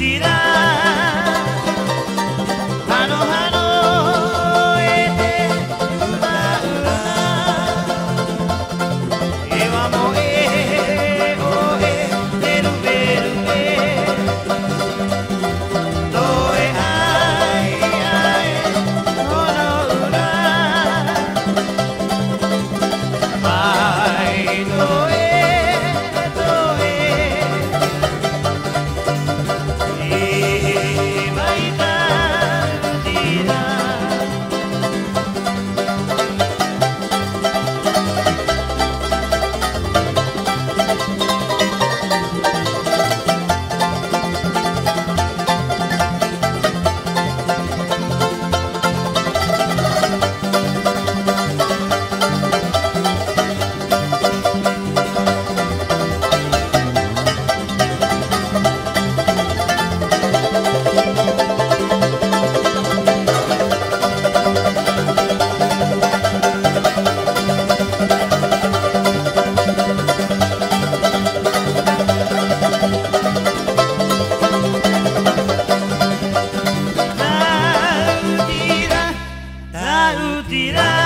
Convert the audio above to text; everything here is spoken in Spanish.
mentira. tirar.